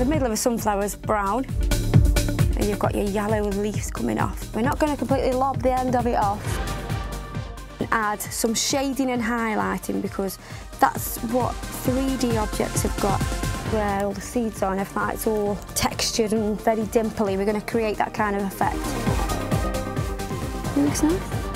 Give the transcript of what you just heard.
the middle of a sunflower is brown and you've got your yellow leaves coming off. We're not going to completely lob the end of it off. And add some shading and highlighting because that's what 3D objects have got where all the seeds are and everything, it's all textured and very dimply. We're going to create that kind of effect. It looks nice.